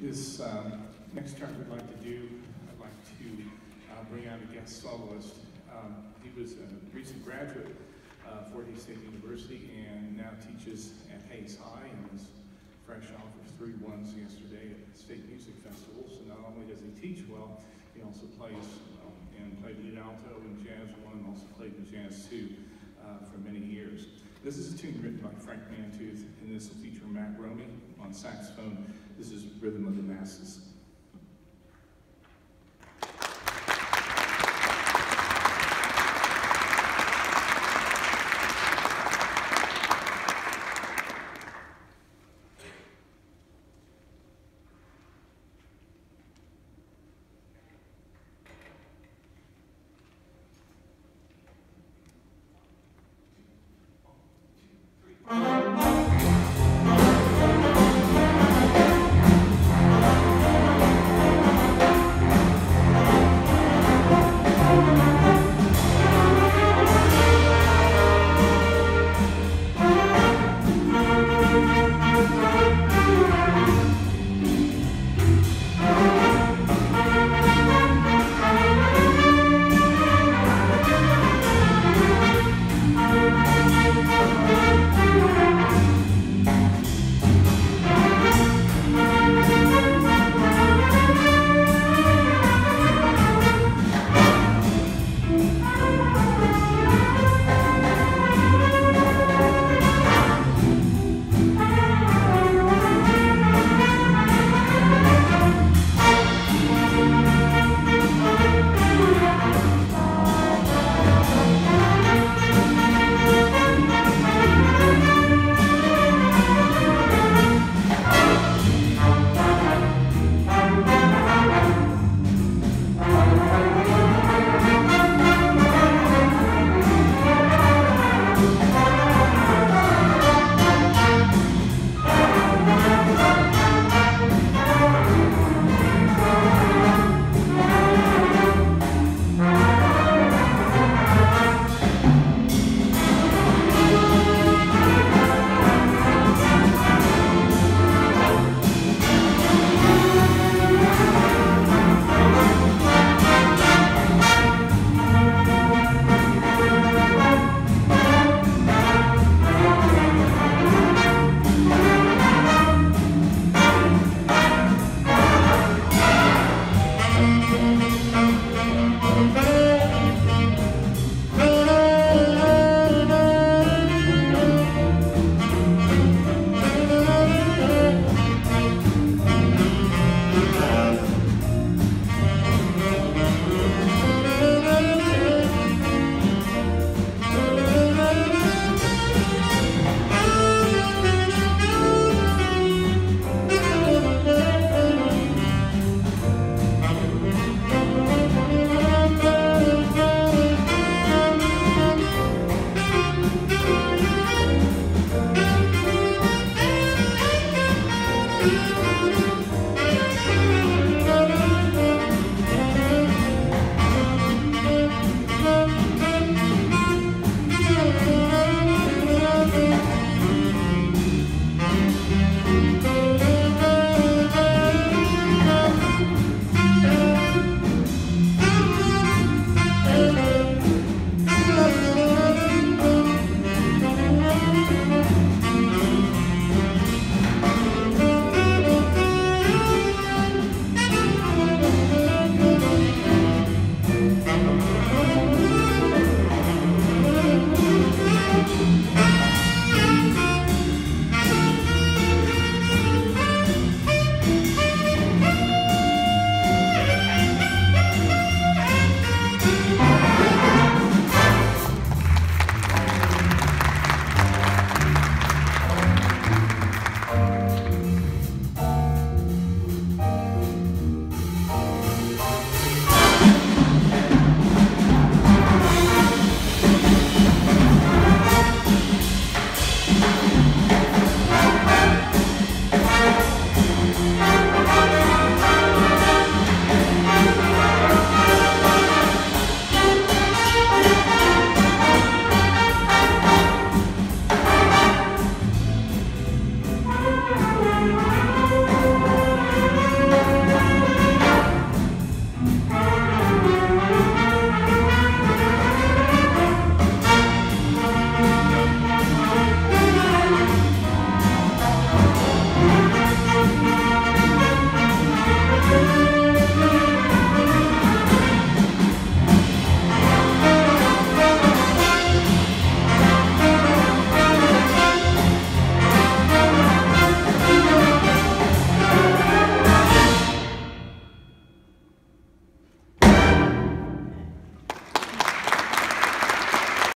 This um, next term we'd like to do, I'd like to uh, bring out a guest soloist. Um, He was a recent graduate uh, Fort Hays State University and now teaches at Hays High and was fresh off of three ones yesterday at the State Music Festival. So not only does he teach well, he also plays well and played lead alto in Jazz One and also played in Jazz Two uh, for many years. This is a tune written by Frank Mantooth and this will feature Matt on saxophone. This is Rhythm of the Masses.